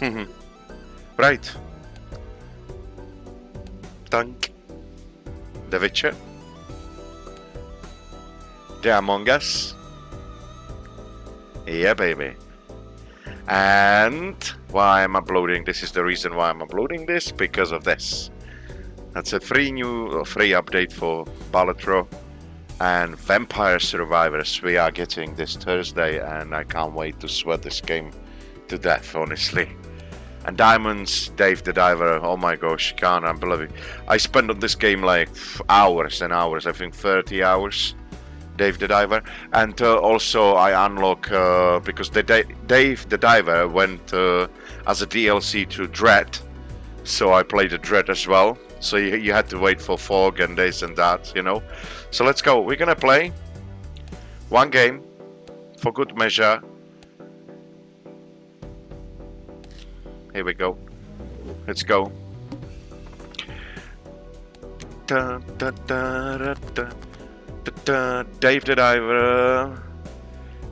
right. Dunk. The Witcher. The Among Us. Yeah, baby. And why I'm uploading, this is the reason why I'm uploading this, because of this. That's a free new, free update for Balatro and Vampire Survivors we are getting this Thursday and I can't wait to sweat this game to death, honestly. And Diamonds, Dave the Diver, oh my gosh, can't I believe it. I spent on this game like hours and hours, I think 30 hours. Dave the Diver, and uh, also I unlock uh, because the Dave the Diver went uh, as a DLC to Dredge, so I played the Dredge as well. So you, you had to wait for fog and this and that, you know. So let's go. We're gonna play one game for good measure. Here we go. Let's go. Da, da, da, Dave the Diver.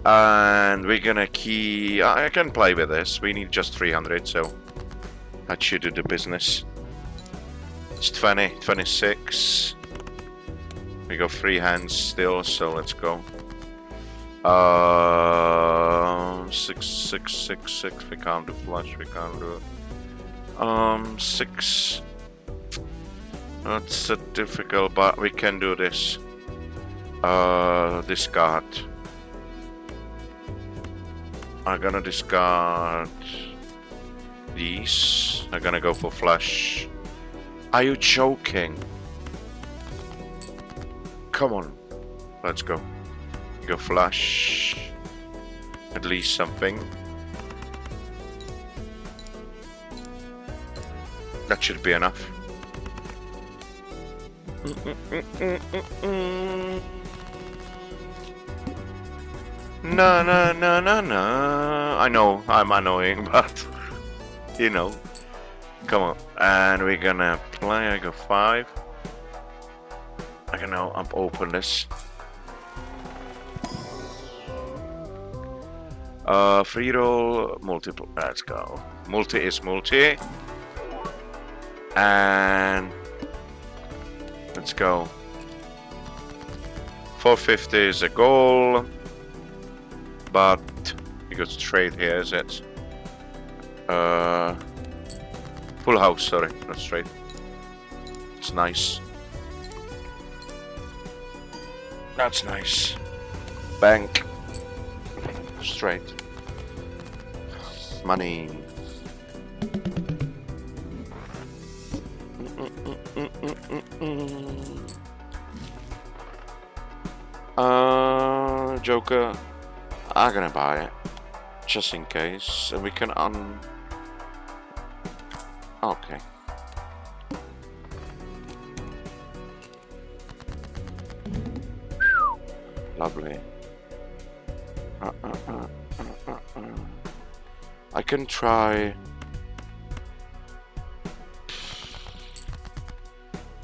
And we're gonna key... I can play with this. We need just 300, so that should do the business. It's 20, 26. We got three hands still, so let's go. Uh, six, six, six, six. We can't do flush. We can't do. Um, six. That's a difficult, but we can do this. Uh, discard. I'm gonna discard these. I'm gonna go for flush. Are you joking? Come on. Let's go. Go flush. At least something. That should be enough. No, no, no, no, no. I know I'm annoying, but you know. Come on. And we're gonna play. I go five. I can now open this. Uh, free roll, multiple. Let's go. Multi is multi. And let's go. 450 is a goal but we got straight here, is it? Uh, full house, sorry, not straight. It's nice. That's nice. Bank. Straight. Money. uh, Joker. I'm gonna buy it. Just in case. And we can un... Okay. Lovely. Uh, uh, I can try...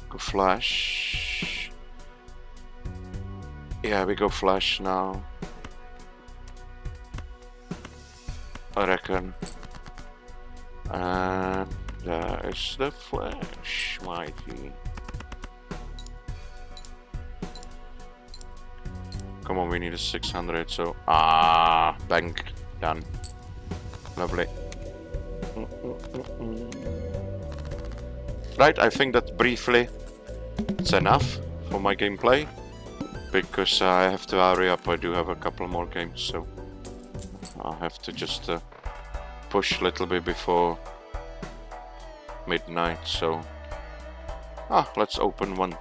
Go flash. Yeah, we go flash now. I reckon. And there is the flash, mighty. We need a 600, so... Ah, bank. Done. Lovely. Right, I think that briefly it's enough for my gameplay. Because I have to hurry up, I do have a couple more games, so... I'll have to just uh, push a little bit before midnight, so... Ah, let's open one.